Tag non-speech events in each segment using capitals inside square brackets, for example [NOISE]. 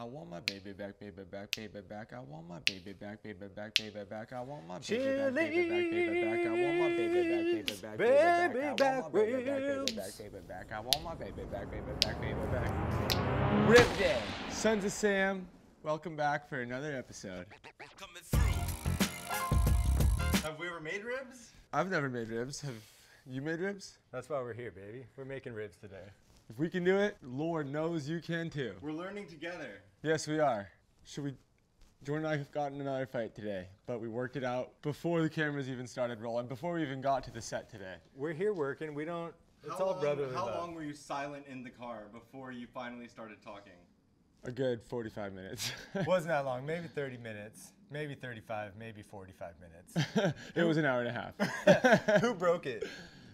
I want my baby back, baby back, baby back. I want my baby back, baby back, baby back. I want my baby back, baby back, baby back. I want my baby back, baby back, baby back. I want my baby back, baby back, baby back. I want my baby back, baby back, baby back. Rip Day. Sons of Sam, welcome back for another episode. coming through. Have we ever made ribs? I've never made ribs. Have you made ribs? That's why we're here, baby. We're making ribs today. If we can do it, Lord knows you can too. We're learning together. Yes, we are. Should we? Jordan and I have gotten another fight today, but we worked it out before the cameras even started rolling, before we even got to the set today. We're here working. We don't. It's how all long, brotherly How love. long were you silent in the car before you finally started talking? A good 45 minutes. [LAUGHS] Wasn't that long? Maybe 30 minutes. Maybe 35. Maybe 45 minutes. [LAUGHS] it was an hour and a half. [LAUGHS] Who broke it?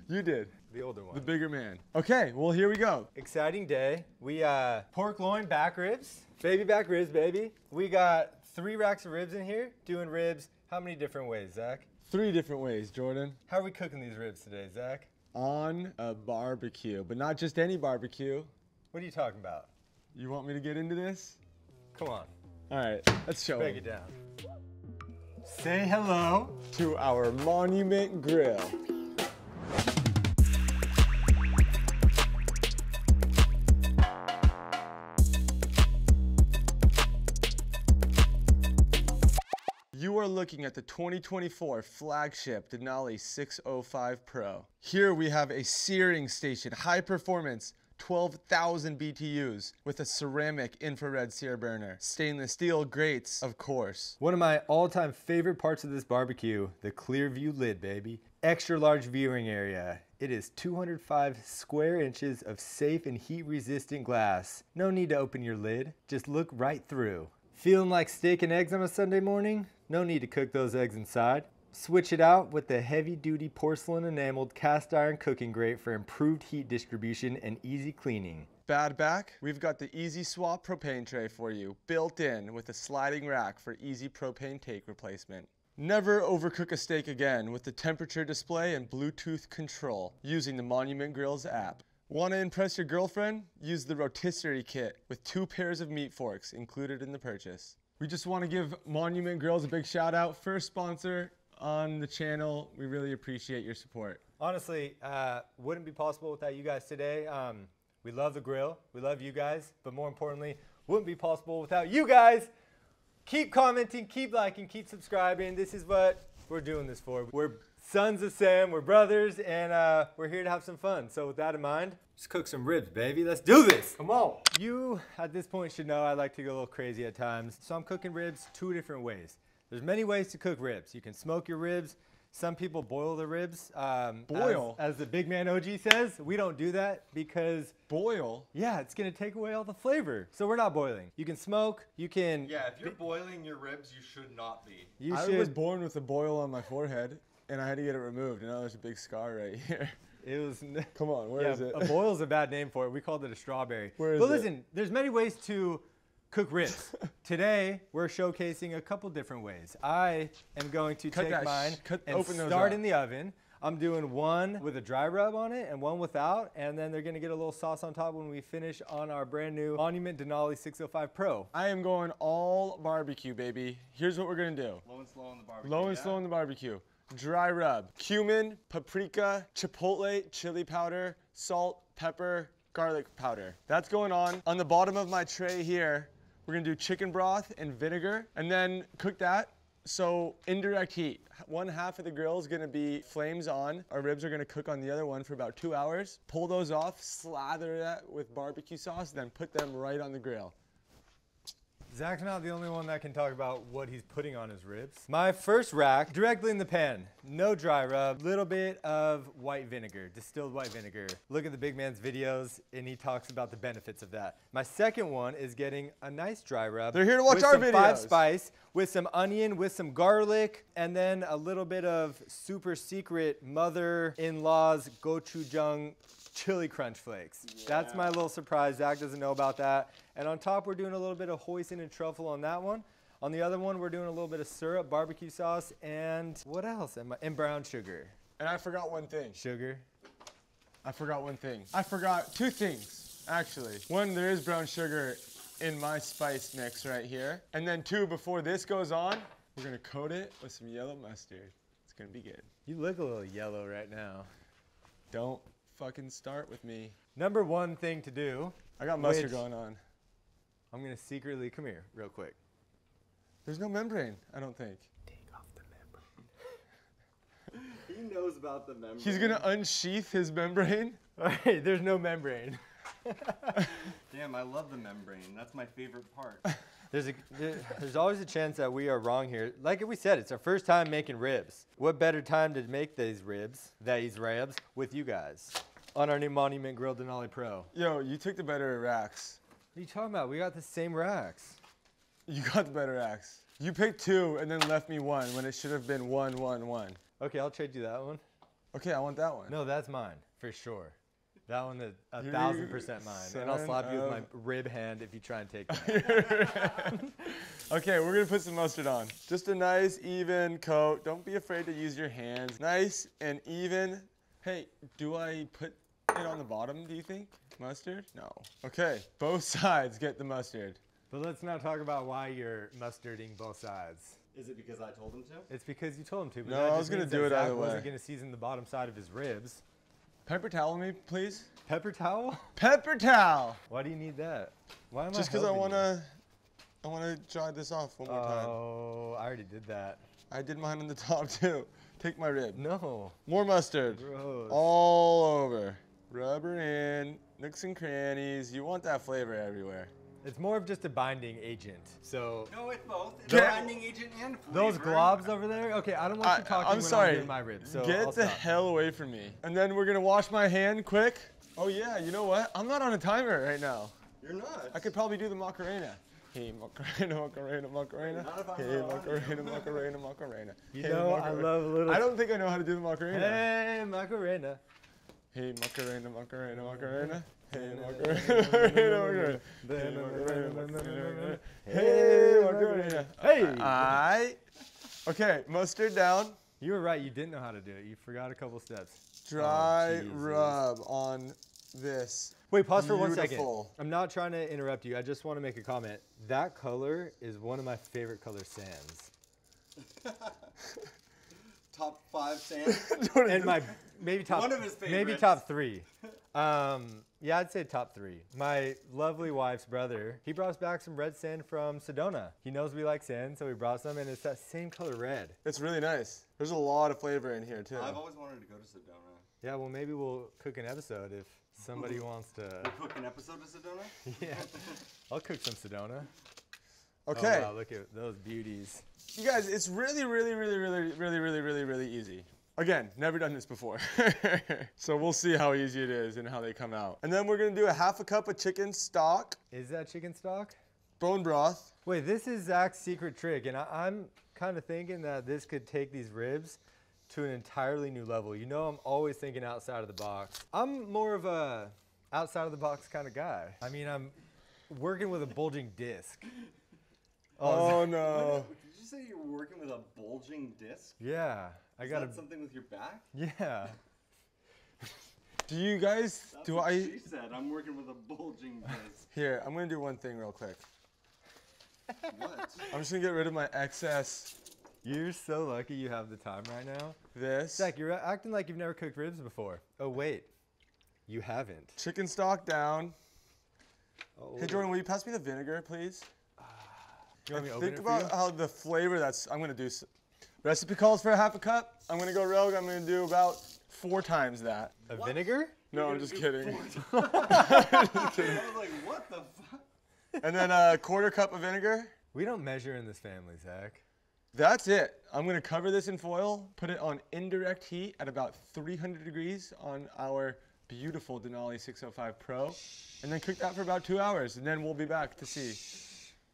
You did. The older one. The bigger man. Okay, well, here we go. Exciting day. We uh pork loin back ribs. Baby back ribs, baby. We got three racks of ribs in here. Doing ribs. How many different ways, Zach? Three different ways, Jordan. How are we cooking these ribs today, Zach? On a barbecue, but not just any barbecue. What are you talking about? You want me to get into this? Come on, All right, let's show it. break it 'em. down. Say hello. to our monument grill. You are looking at the 2024 flagship Denali 605 Pro. Here we have a searing station, high performance, 12,000 BTUs with a ceramic infrared sear burner. Stainless steel grates, of course. One of my all-time favorite parts of this barbecue, the clear view lid, baby. Extra large viewing area. It is 205 square inches of safe and heat resistant glass. No need to open your lid, just look right through. Feeling like steak and eggs on a Sunday morning? No need to cook those eggs inside. Switch it out with the heavy duty porcelain enameled cast iron cooking grate for improved heat distribution and easy cleaning. Bad back, we've got the Easy Swap propane tray for you, built in with a sliding rack for easy propane take replacement. Never overcook a steak again with the temperature display and Bluetooth control using the Monument Grills app. Want to impress your girlfriend? Use the rotisserie kit with two pairs of meat forks included in the purchase. We just want to give Monument Grills a big shout out. First sponsor on the channel. We really appreciate your support. Honestly, uh, wouldn't be possible without you guys today. Um, we love the grill, we love you guys, but more importantly, wouldn't be possible without you guys. Keep commenting, keep liking, keep subscribing. This is what we're doing this for. We're sons of Sam, we're brothers, and uh, we're here to have some fun. So with that in mind, just cook some ribs, baby. Let's do this. Come on. You at this point should know I like to go a little crazy at times. So I'm cooking ribs two different ways. There's many ways to cook ribs. You can smoke your ribs. Some people boil the ribs. Um, as- Boil? As, the big man OG says, we don't do that because, Boil. yeah, it's gonna take away all the flavor. So we're not boiling. You can smoke. You can. Yeah, if you're boiling your ribs, you should not be. You I should. was born with a boil on my forehead, and I had to get it removed. And now there's a big scar right [LAUGHS] here. It was. Come on, where yeah, is it? a boil's a bad name for it. We called it a strawberry. Where is but it? listen, there's many ways to cook ribs. [LAUGHS] Today, we're showcasing a couple different ways. I am going to Cut take that mine cut- and open those start up. in the oven. I'm doing one with a dry rub on it and one without, and then they're gonna get a little sauce on top when we finish on our brand new Monument Denali 605 Pro. I am going all barbecue, baby. Here's what we're gonna do. Low and slow on the barbecue. Low and yeah? slow on the barbecue. Dry rub. Cumin, paprika, chipotle, chili powder, salt, pepper, garlic powder. That's going on. On the bottom of my tray here, we're gonna do chicken broth and vinegar and then cook that. So indirect heat. One half of the grill is gonna be flames on. Our ribs are gonna cook on the other one for about two hours. Pull those off, slather that with barbecue sauce, then put them right on the grill. Zach's not the only one that can talk about what he's putting on his ribs. My first rack, directly in the pan, no dry rub, little bit of white vinegar, distilled white vinegar. Look at the big man's videos, and he talks about the benefits of that. My second one is getting a nice dry rub. They're here to watch with our some Five spice, with some onion, with some garlic, and then a little bit of super secret mother-in-law's gochujang chili crunch flakes. That's my little surprise. Zach doesn't know about that. And on top, we're doing a little bit of hoisin and truffle on that one. On the other one, we're doing a little bit of syrup, barbecue sauce, and what else? I- And brown sugar. And I forgot one thing. Sugar. I forgot one thing. I forgot two things, actually. One, there is brown sugar in my spice mix right here. And then two, before this goes on, we're gonna coat it with some yellow mustard. It's gonna be good. You look a little yellow right now. Don't fucking start with me. Number one thing to do, I got mustard Which- going on. I'm gonna secretly come here real quick. There's no membrane, I don't think. Take off the [LAUGHS] membrane. [LAUGHS] He knows about the membrane. He's gonna unsheath his membrane. [LAUGHS] All right, there's no membrane. Damn, I love the membrane. That's my favorite part. There's a there's always a chance that we are wrong here. Like we said, it's our first time making ribs. What better time to make these ribs, these ribs, with you guys on our new Monument Grill Denali Pro? Yo, you took the better racks. What are you talking about? We got the same racks. You got the better racks. You picked two and then left me one when it should have been one, one, one. Okay, I'll trade you that one. Okay, I want that one. No, that's mine for sure. That one is a You thousand percent mine, and I'll slap you with my rib hand if you try and take [LAUGHS] it. okay, we're gonna put some mustard on. Just a nice, even coat. Don't be afraid to use your hands. Nice and even. Hey, do I put it on the bottom, do you think? Mustard? No. Okay, both [LAUGHS] sides get the mustard. but let's not talk about why you're mustarding both sides. Is it because I told him to? It's because you told him to. But No, I just was gonna do that it Zach either wasn't gonna season the bottom side of his ribs. Pepper towel me, please. Pepper towel? Pepper towel! Why do you need that? Why am Just I? because I wanna, I wanna dry this off one more time. Oh, I already did that. I did mine on the [LAUGHS] top too. Take my rib. No. More mustard. Gross. All over. Rub her in. Nooks and crannies. You want that flavor everywhere. It's more of just a binding agent. So No, it's both. It's Get- binding agent and flavor. those globs over there. Okay, I don't want I, you talking I'm when sorry. I'm doing my ribs. So Get I'll the stop. hell away from me. And then we're gonna wash my hand quick. Oh yeah, you know what? I'm not on a timer right now. You're not. I could probably do the Macarena. Hey Macarena, Macarena, Macarena. Not if I'm Hey not on it. Macarena, Macarena, Macarena. You Hey, know, I love a little. I don't think I know how to do the Macarena. Hey, Macarena. Hey Macarena, Macarena, Macarena. Hey Macarena, Macarena, Macarena. Hey Macarena. Hey. Aight. Okay, mustard down. You were right. You didn't know how to do it. You forgot a couple steps. Oh, Dry Jesus. rub on this. Wait, pause for one second. I'm not trying to interrupt you. I just want to make a comment. That color is one of my favorite color sands. [LAUGHS] Top five sand. [LAUGHS] And my maybe top One of his maybe top three. Um, yeah, I'd say top three. My lovely wife's brother, he brought us back some red sand from Sedona. He knows we like sand, so he brought some, and it's that same color red. It's really nice. There's a lot of flavor in here too. I've always wanted to go to Sedona. Yeah, well, maybe we'll cook an episode if somebody [LAUGHS] wants to. We'll cook an episode of Sedona. [LAUGHS] Yeah, I'll cook some Sedona. Oh, okay, Oh, wow, look at those beauties. you guys, it's really, really, really, really, really, really, really, really easy. Again, never done this before. [LAUGHS] so we'll see how easy it is and how they come out. And then we're gonna do a half a cup of chicken stock, Is that chicken stock? bone broth. Wait, this is Zach's secret trick, and I, I'm kind of thinking that this could take these ribs to an entirely new level. You know, I'm always thinking outside of the box. I'm more of a outside of the box kind of guy. I mean, I'm working with a bulging disc. Oh, oh [LAUGHS] no. Did you say you were working with a bulging disc? Yeah, I Is got to. that something with your back? [LAUGHS] Yeah. Do you guys? That's Do what I? She said I'm working with a bulging disc. [LAUGHS] Here, I'm gonna do one thing real quick. what? I'm just gonna get rid of my excess. You're so lucky you have the time right now. This Zach, you're acting like you've never cooked ribs before. Oh wait, you haven't. chicken stock down. Oh, Hey Jordan, oh. will you pass me the vinegar, please? You want me to open Think it for you? about how the flavor that's. I'm gonna do. Recipe calls for a half a cup. I'm gonna go rogue. I'm gonna do about four times that. A vinegar? No, I'm just kidding. [LAUGHS] [LAUGHS] I was like, what the fuck? And then a quarter cup of vinegar. We don't measure in this family, Zach. That's it. I'm gonna cover this in foil, put it on indirect heat at about 300 degrees on our beautiful Denali 605 Pro, and then cook that for about two hours, and then we'll be back to see.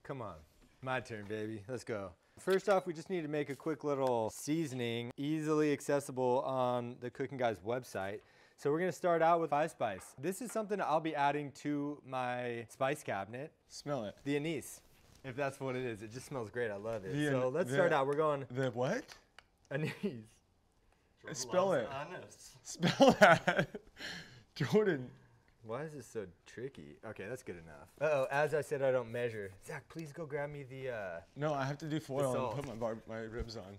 Come on. My turn, baby. Let's go. First off, we just need to make a quick little seasoning, easily accessible on the Cooking Guys website. So we're gonna start out with five spice. This is something I'll be adding to my spice cabinet, Smell it. the anise, if that's what it is. It just smells great. I love it. The so let's the- start out. We're going The what? anise. Spell it. Anise. Spell [LAUGHS] that. Jordan. Why is this so tricky? Okay, that's good enough. Uh oh, as I said, I don't measure. Zach, please go grab me the. Uh, No, I have to do foil salt. and put my bar- my ribs on.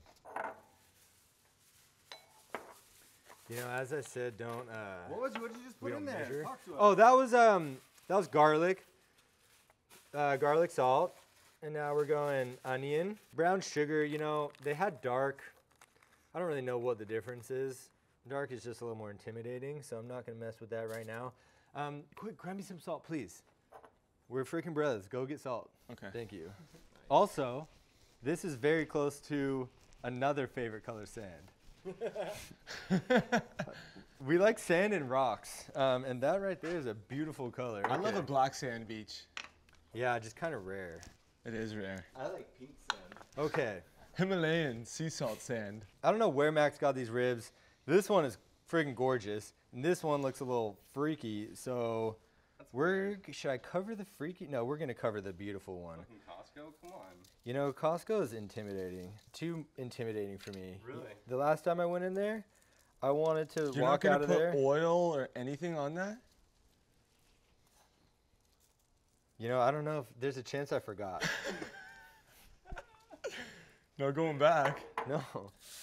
you know, as I said, don't. Uh, What was what did you just put don't in there? Talk to us. Oh, that was um, that was garlic. Uh, garlic salt, and now we're going onion, brown sugar. You know, they had dark. I don't really know what the difference is. Dark is just a little more intimidating, so I'm not gonna mess with that right now. Um, quick, grab me some salt, please. We're freaking brothers. Go get salt. Okay. Thank you. Also, this is very close to another favorite color sand. [LAUGHS] we like sand and rocks, um, and that right there is a beautiful color. I love a black sand beach. Yeah, just kind of rare. It is rare. I like pink sand. Okay. Himalayan sea salt sand. I don't know where Max got these ribs. This one is freaking gorgeous, and this one looks a little freaky. So, we're should I cover the freaky? No, we're gonna cover the beautiful one. Fucking Costco, come on. You know, Costco is intimidating. Too intimidating for me. Really? The last time I went in there, I wanted to You're not walk gonna out of put there. oil or anything on that? You know, I don't know if there's a chance I forgot. [LAUGHS] No going back. no.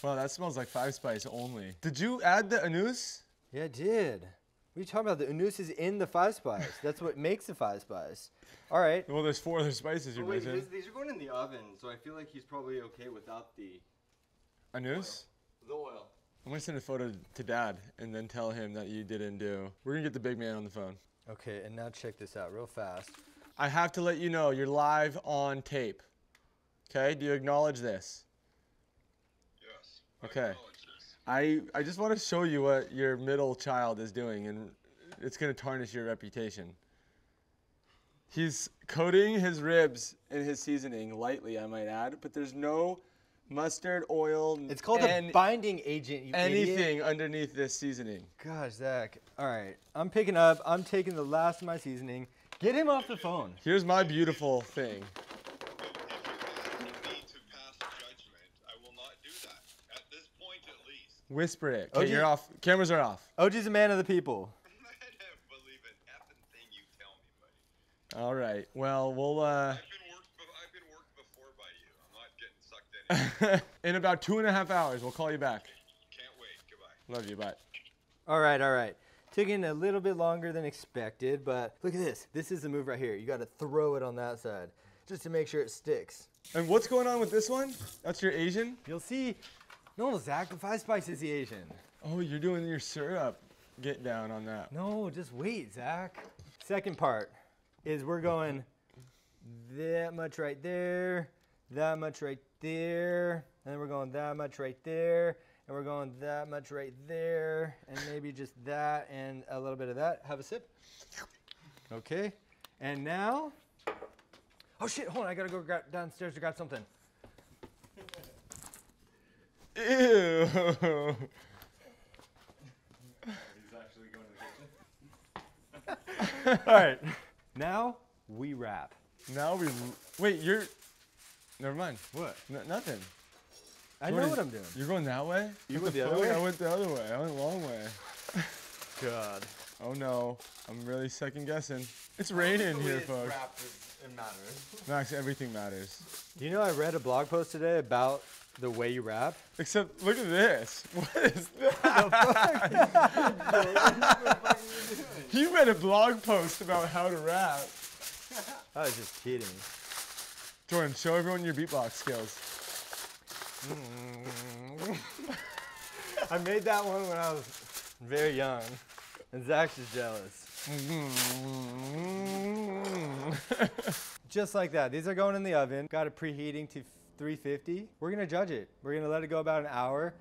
Wow, that smells like five spice only. Did you add the anise? Yeah, I did. What are you talking about? The anus is in the five spice. That's what [LAUGHS] makes the five spice. All right. Well, there's four other spices you Oh, wait, mentioned. these, these are going in the oven, so I feel like he's probably okay without the Anise? the oil. I'm gonna send a photo to dad and then tell him that you didn't do. We're gonna get the big man on the phone. Okay, and now check this out real fast. I have to let you know you're live on tape. Okay, do you acknowledge this? Yes. Okay. I. I just want to show you what your middle child is doing, and it's gonna tarnish your reputation. He's coating his ribs in his seasoning lightly, I might add, but there's no mustard oil. It's called a binding agent. You idiot. anything underneath this seasoning. Gosh, Zach. All right, I'm picking up. I'm taking the last of my seasoning. Get him off the phone. Here's my beautiful thing. If you ask me to pass judgment, I will not do that. At this point, at least. Whisper it. Oh, Okay, you're off. Cameras are off. OG's a man of the people. [LAUGHS] Believe an effing thing you tell me, buddy. All right. Well, we'll uh, I've been worked. be- I've been worked before by you. I'm not getting sucked in. [LAUGHS] in about two and a half hours, we'll call you back. Can't wait. Goodbye. Love you. Bye. All right, all right. Took in a little bit longer than expected, but look at this. This is the move right here. You got to throw it on that side just to make sure it sticks. And what's going on with this one? That's your Asian? You'll see. No, Zach, the five spice is the Asian. Oh, you're doing your syrup. Get down on that. No, just wait, Zach. Second part is we're going that much right there, that much right there, and then we're going that much right there, and we're going that much right there, and maybe just that and a little bit of that. Have a sip. Okay. And now, oh shit, hold on, I gotta go downstairs to grab something. Ew. [LAUGHS] He's actually going to the kitchen. [LAUGHS] All right. Now we wrap. now we. Wait, you're. Never mind. What? N- nothing. I know Jordan, what I'm doing. You're going that way? You went the other way? I went the other way. I went the long way. [LAUGHS] God. Oh no. I'm really second guessing. It's raining here, folks. It matters. Max, everything matters. Do you know I read a blog post today about the way you rap? Except, look at this. [LAUGHS] What is that? [LAUGHS] you read a blog post about how to rap. [LAUGHS] I was just kidding. Jordan, show everyone your beatbox skills. I made that one when I was very young, and Zach's just jealous. Just like that. These are going in the oven. Got it preheating to 350. We're gonna judge it. We're gonna let it go about an hour.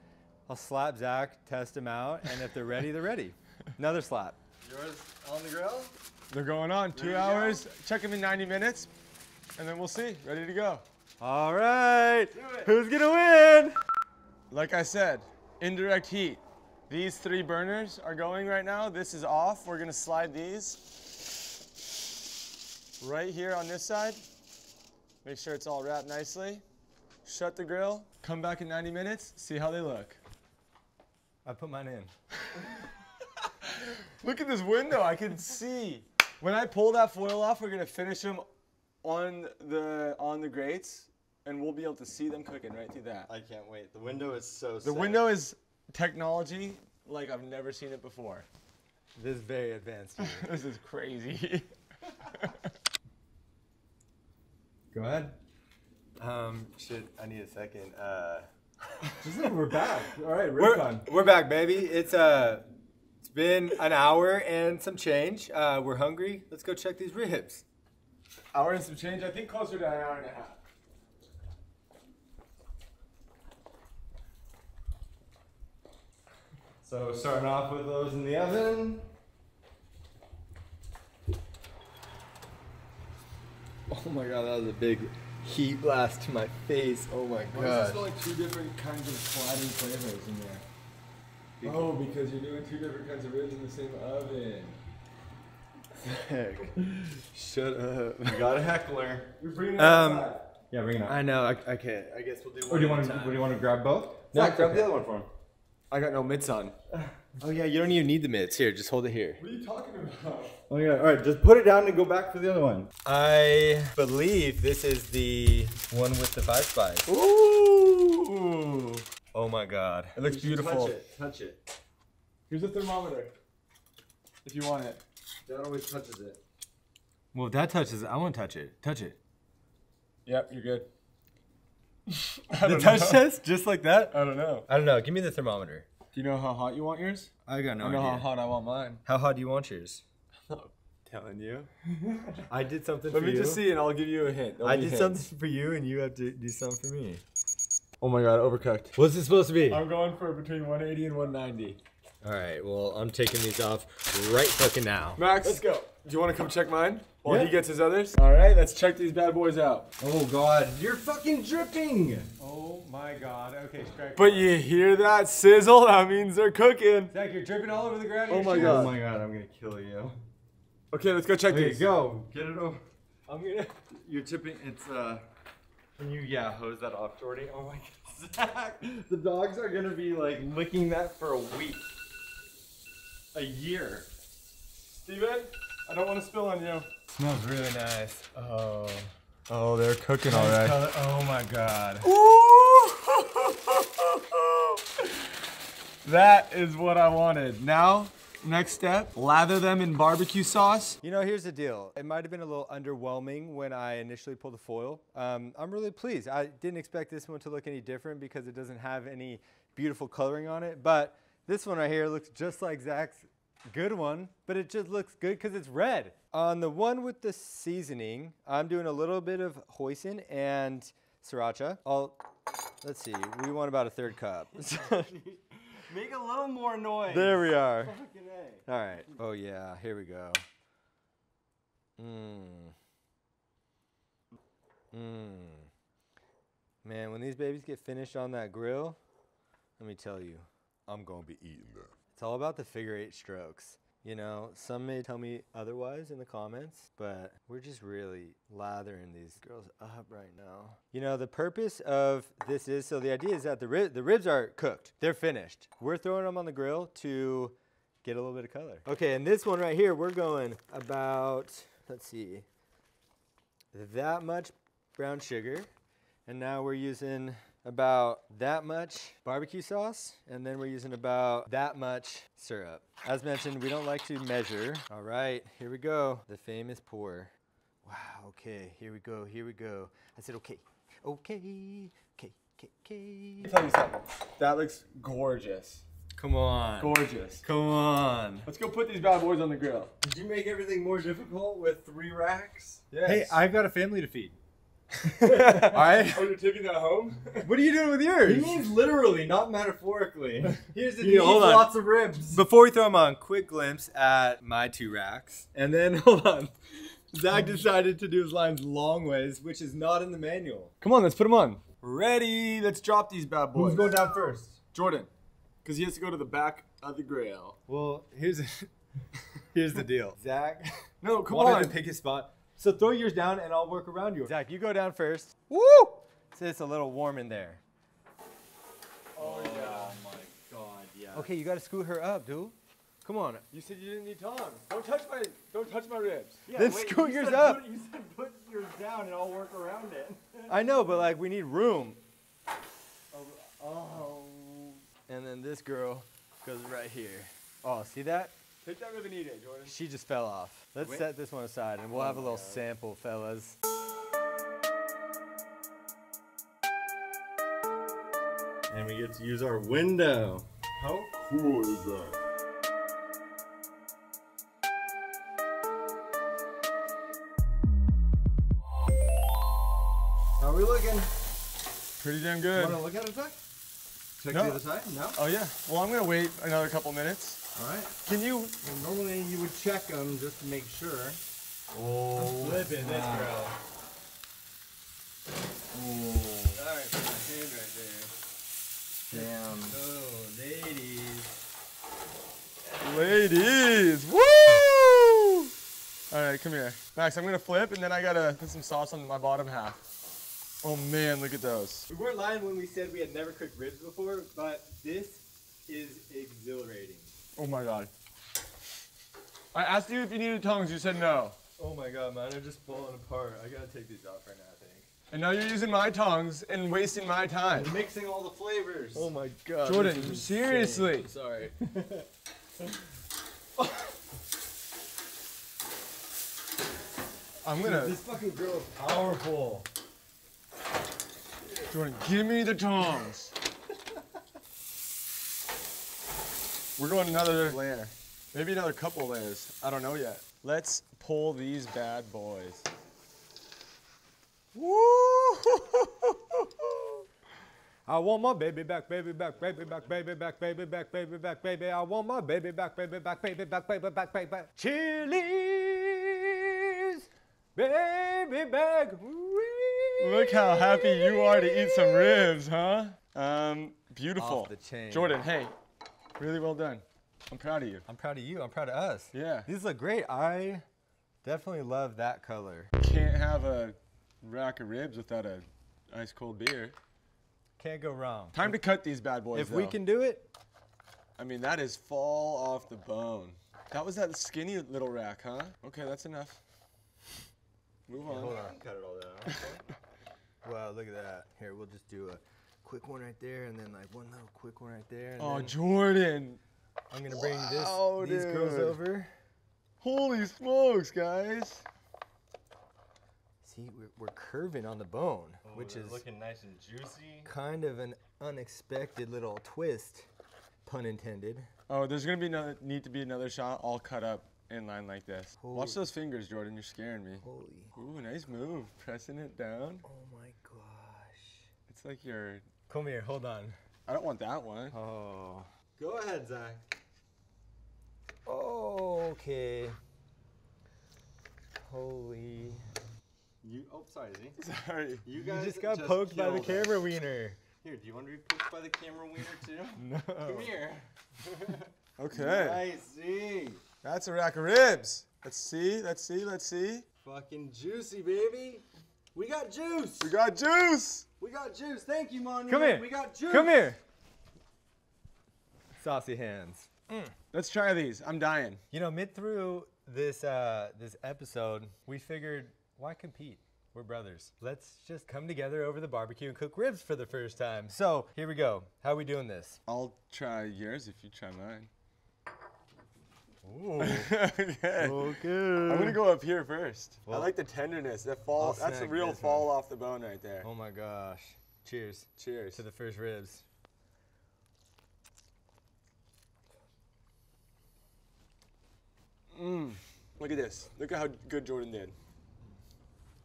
I'll slap Zach, test them out, and if they're ready, they're ready. Another slap. Yours on the grill? They're going on two There go. hours. Check them in 90 minutes, and then we'll see. Ready to go. All right. Who's gonna win? Like I said, indirect heat. These three burners are going right now. This is off. We're gonna slide these right here on this side. Make sure it's all wrapped nicely. Shut the grill. Come back in 90 minutes. See how they look. I put mine in. [LAUGHS] Look at this window. I can see. When I pull that foil off, we're gonna finish them on the on the grates, and we'll be able to see them cooking right through that. I can't wait. The window is so. The window is technology like I've never seen it before. This is very advanced. [LAUGHS] this is crazy. Go ahead. Um, shit, I need a second. Uh, we're back. All right, we're, we're back, baby. It's uh, it's been an hour and some change. Uh, we're hungry. Let's go check these ribs. hour and some change. I think closer to an hour and a half. So starting off with those in the oven. Oh my god, that was a big heat blast to my face. Oh my god. Why does it smell like two different kinds of sliding flavors in there? Oh, because you're doing two different kinds of ribs in the same oven. Heck. [LAUGHS] Shut up. We got a heckler. You're bringing it Um, outside. Yeah, bring it up. I know. I, I can't. I guess we'll do one. Or do you want to? Do you want to grab both? No, Zach, grab okay. the other one for him. I got no mitts on. [SIGHS] Oh yeah, you don't even need the mitts. Here, just hold it here. What are you talking about? Oh yeah. All right, just put it down and go back for the other one. I believe this is the one with the five spice. Ooh! Oh my god. It looks beautiful. Touch it. Touch it. Here's a thermometer. If you want it. Dad always touches it. Well, if that touches it, I want to touch it. Touch it. Yep, you're good. [LAUGHS] The touch test, just like that. I don't know. I don't know. Give me the thermometer. Do you know how hot you want yours? I got no I know idea. how hot I want mine. How hot do you want yours? [LAUGHS] I'm not telling you. [LAUGHS] I did something Let for you. Let me just see and I'll give you a hint. There'll I did hints. something for you, and you have to do something for me. Oh my god, overcooked. What's it supposed to be? I'm going for between 180 and 190. All right. Well, I'm taking these off right fucking now. Max, let's go. Do you want to come check mine while Yeah. he gets his others? All right, let's check these bad boys out. Oh God, you're fucking dripping. Oh my god. Okay, strike. But you hear that sizzle? That means they're cooking. Zach, you're dripping all over the ground. Oh my Oh god. Oh my God, I'm gonna kill you. Okay, let's go check Okay, these. go. Get it over. I'm gonna. [LAUGHS] You're tipping. It's uh. Can you yeah hose that off, Jordy? Oh my God, [LAUGHS] Zach. The dogs are gonna be like licking that for a week. A year. Steven, I don't want to spill on you. Smells really nice. Oh. Oh, they're cooking Nice color. Oh my god. [LAUGHS] that is what I wanted. Now, next step, lather them in barbecue sauce. You know, here's the deal. It might have been a little underwhelming when I initially pulled the foil. Um, I'm really pleased. I didn't expect this one to look any different because it doesn't have any beautiful coloring on it. But this one right here looks just like Zach's good one, but it just looks good because it's red. On the one with the seasoning, I'm doing a little bit of hoisin and sriracha. I'll, let's see, we want about a third cup. [LAUGHS] Make a little more noise. there we are. All right. Oh yeah, here we go. Mmm. Mmm. Man, when these babies get finished on that grill, let me tell you, I'm gonna be eating that. It's all about the figure eight strokes. You know, some may tell me otherwise in the comments, but we're just really lathering these girls up right now. You know, the purpose of this is so the idea is that the rib, the ribs are cooked, they're finished. We're throwing them on the grill to get a little bit of color. Okay, and this one right here, we're going about, let's see, that much brown sugar. And now we're using about that much barbecue sauce. And then we're using about that much syrup. As mentioned, we don't like to measure. All right, here we go. The famous pour. Wow, okay, here we go, here we go. I said, okay, okay, okay, okay, okay. Tell you something. That looks gorgeous. Come on. Gorgeous. Come on. Let's go put these bad boys on the grill. Did you make everything more difficult with three racks? Yes. Hey, I've got a family to feed. All right. Oh, you're taking that home? What are you doing with yours? He means literally, not metaphorically. Here's the Yeah, deal. hold on. lots of ribs. Before we throw them on, quick glimpse at my two racks. And then, [LAUGHS] hold on. Zach decided to do his lines long ways, which is not in the manual. Come on, let's put them on. Ready? Let's drop these bad boys. Who's going down first? Jordan, because he has to go to the back of the grill. Well, here's [LAUGHS] here's the deal. Zach No, come wanted on. to pick his spot. So throw yours down and I'll work around you. Zach, you go down first. Woo! So it's a little warm in there. Oh yeah. Oh, my god, yeah. Okay, you gotta scoot her up, dude. Come on. You said you didn't need tongs. Don't touch my don't touch my ribs. Yeah, Then wait, scoot you yours said up. Put, you said put yours down and I'll work around it. [LAUGHS] I know, but like we need room. Oh, oh. And then this girl goes right here. Oh, see that? Take that rib and Jordan. She just fell off. Let's Wait. set this one aside and we'll Oh have a little God. sample, fellas. And we get to use our window. How cool is that? How are we looking? Pretty damn You good. want to look at it, Zach? Check No. the other side? No? Oh yeah. Well, I'm gonna wait another couple minutes. All right. Can you? Well, normally you would check them just to make sure. Oh, flipping this girl. Sorry for my hand right there. Damn. Oh, ladies. Ladies, woo! All right, come here, Max. I'm gonna flip, and then I gotta put some sauce on my bottom half. Oh man, look at those. We weren't lying when we said we had never cooked ribs before, but this is exhilarating. Oh my god. I asked you if you needed tongs. You said no. Oh my god, mine are just falling apart. I gotta take these off right now, I think. And now you're using my tongs and wasting my time. Mixing all the flavors. Oh my god. Jordan, this is seriously. Sorry. [LAUGHS] I'm gonna. This fucking girl is powerful. Jordan, give me the tongs. We're going another layer. Maybe another couple layers. I don't know yet. Let's pull these bad boys. Woo! I want my baby back, baby back, baby back, baby back, baby back, baby back, baby. I want my baby back, baby back, baby back, baby back, back, baby back. Chili's baby back. Look how happy you are to eat some ribs, huh? Um, beautiful. Off the chain. Jordan, hey, really well done. I'm proud of you. I'm proud of you. I'm proud of us. Yeah. These look great. I definitely love that color. Can't have a rack of ribs without a ice cold beer. Can't go wrong. Time to cut these bad boys. If we can do it, I mean, that is fall off the bone. That was that skinny little rack, huh? Okay, that's enough. Move on. Yeah, hold on. Cut it all down. [LAUGHS] wow, look at that. Here, we'll just do a quick one right there, and then like one little quick one right there. And Oh, then Jordan. I'm gonna bring wow, this these girls over. Holy smokes, guys. See, we're, we're curving on the bone, oh, which is looking nice and juicy. kind of an unexpected little twist, pun intended. Oh, there's gonna be another, need to be another shot all cut up in line like this. Watch those fingers, Jordan. You're scaring me. Holy, Ooh, nice move. Pressing it down. oh my gosh. It's like you're. Come here, hold on. I don't want that one. Oh. Go ahead, Zach. Okay. Holy. You. Oh, sorry, Z. [LAUGHS] Sorry. You You guys just got poked by the killed us. camera wiener. Here, do you want to be poked by the camera wiener too? [LAUGHS] No. Come here. [LAUGHS] Okay. Nice, Z. That's a rack of ribs. Let's see. Let's see. Let's see. Fucking juicy, baby. We got juice. We got juice. We got juice. Thank you, Monument. Come here. We got juice. Come here. Saucy hands. Let's try these. I'm dying. You know, mid through this uh, this episode, we figured why compete? We're brothers. Let's just come together over the barbecue and cook ribs for the first time. So here we go. How are we doing this? I'll try yours if you try mine. Ooh. [LAUGHS] okay. I'm gonna go up here first. I like the tenderness. That fall. That's a real fall off the bone right there. Oh my gosh. Cheers Cheers. to the first ribs. Mm. Look at this. Look at how good Jordan did.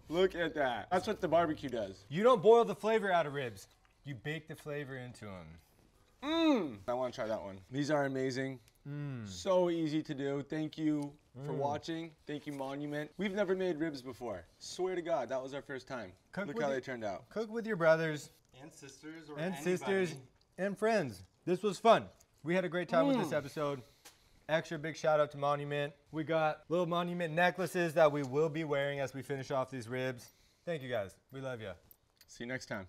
Look at that. That's what the barbecue does. You don't boil the flavor out of ribs. You bake the flavor into them. Mmm. I want to try that one. These are amazing. Mm. So easy to do. Thank you for mm. watching. Thank you, Monument. We've never made ribs before. Swear to God, that was our first time. Cook Look with how your- they turned out. Cook with your brothers And sisters or and anybody. sisters and friends. This was fun. We had a great time with this mm. episode. Extra big shout out to Monument. We got little Monument necklaces that we will be wearing as we finish off these ribs. Thank you guys. We love you. See you next time.